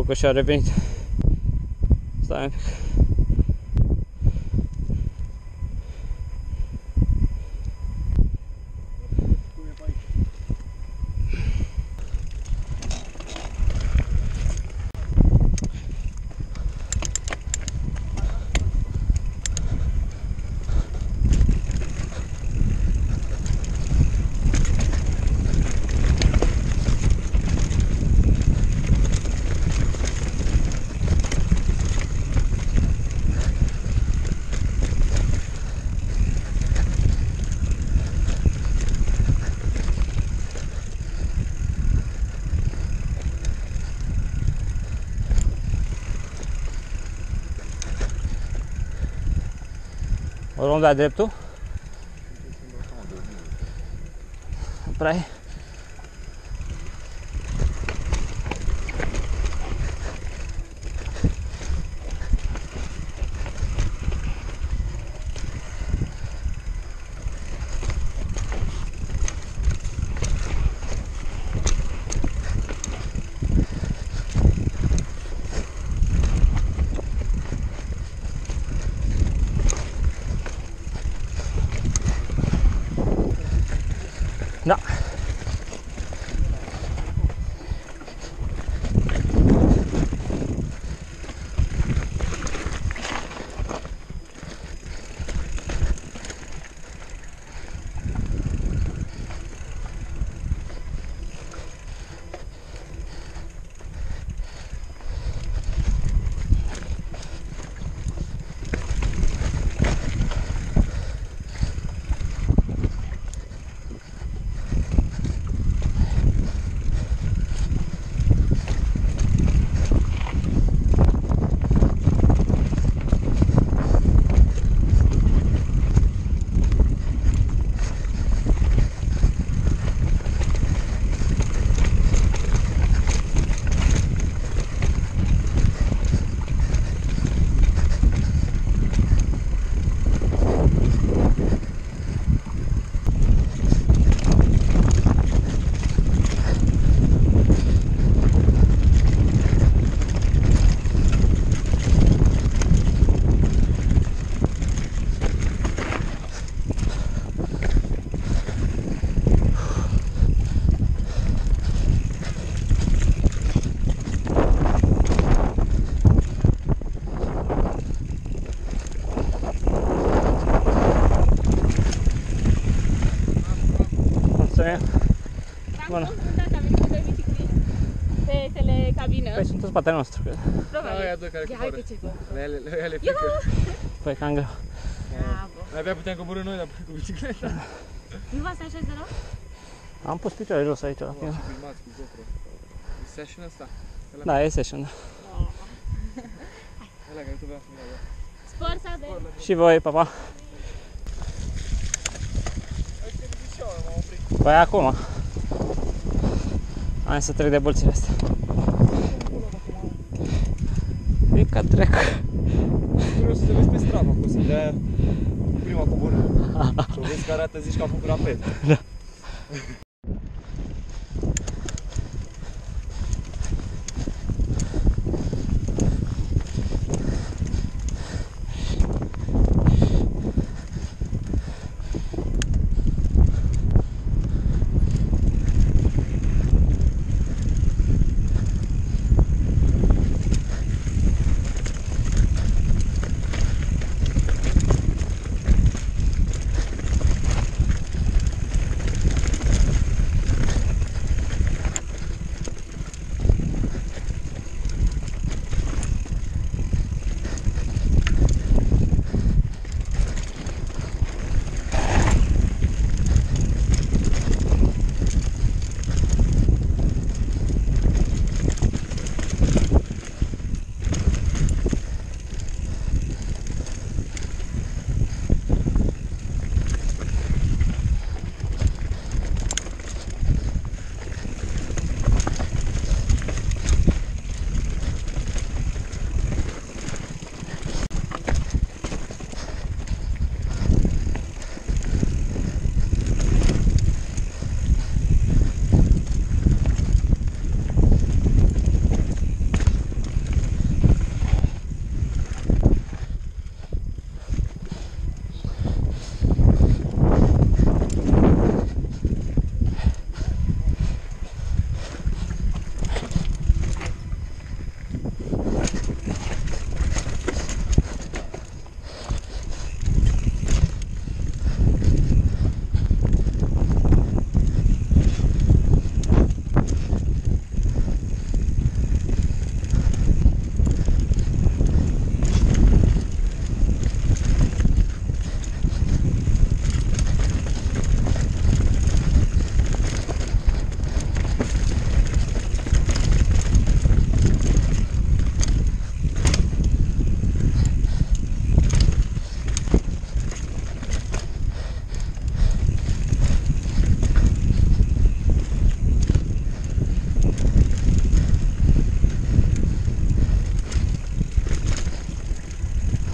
kokoşa arabin. Sağ O luăm de-a dreptul? Nu prea e. Mulțumim. Bună. Am confruntat, am venit cu doi bicicliști pe telecabină. Păi sunt în spatele nostru, cred. Probabil. Aia doi care Ia, coboară. uite ce bă. Le, le, le, le frică. Păi cam greu. Bravo. Abia puteam coborâ noi, dar cu bicicleta. Nu v-ați așa de rău? Am pus picioare jos aici la Wow, tine. și filmați cu GoPro. E session ăsta. Da, e session. da. Ăla care tu vreau să-mi dau. Spor sau de... Și voi, papa. Păi acum. Hai să trec de bălțile astea. E ca trec. Curios să te vezi pe Strava, că o să dea prima coborâre. Și o vezi că arată, zici că am făcut rapid.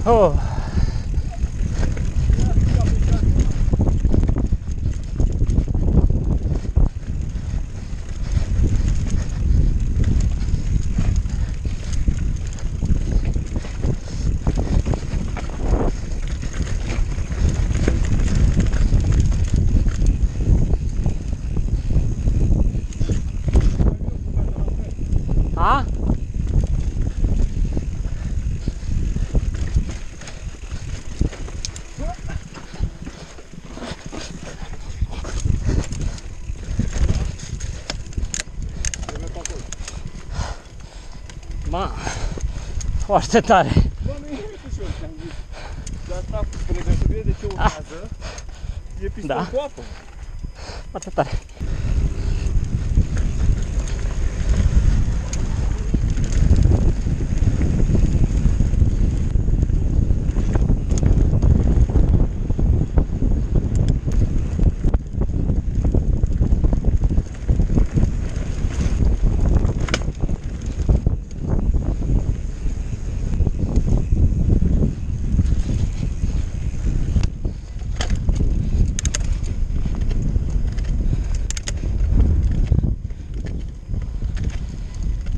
Oh. A? Ma, foarte tare. Bă, nu e nimic ușor, ți-am zis. De asta, spre deosebire de ce urmează, e piston Da. cu apă. Foarte tare.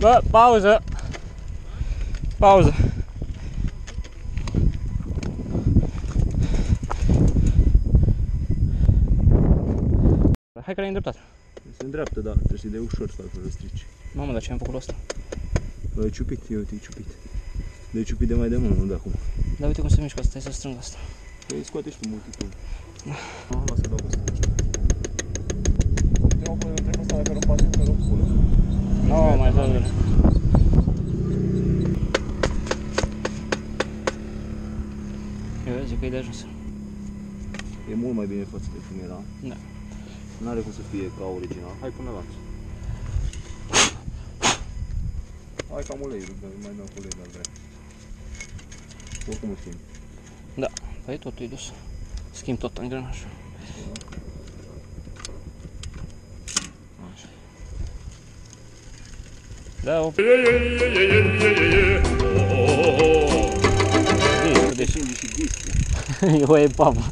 Bă, pauză. Pauză. Hai că l-ai îndreptat. Se îndreaptă, da, trebuie să-i dai ușor să altfel îl strici. Mamă, dar ce am făcut ăsta? L-ai ciupit, eu te-ai ciupit. Le-ai ciupit de mai de mult, nu de acum. Dar uite cum se mișcă, stai să strâng asta. Păi scoate și tu multitul. Nu, lasă dau ăsta. Te-au pe între ăsta dacă nu face pe rog pulă. Nu, mai dă Eu zic că e de ajuns. E mult mai bine față de cum era. Da. N-are cum să fie ca original. Hai până la Hai cam ulei, dar mai dau cu ulei dacă vrei. Oricum îl schimbi. Da, păi totul e dus. Schimb tot angrenajul. Așa. Da, o... Deci, Deși și disc. eu e papa.